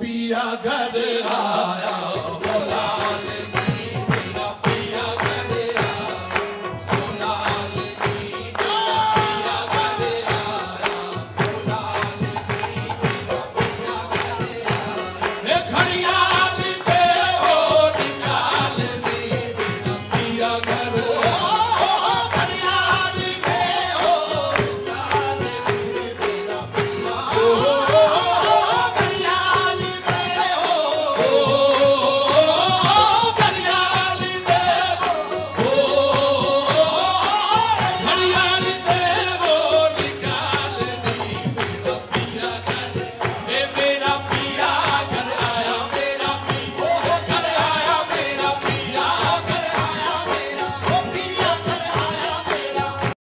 पिया घर आया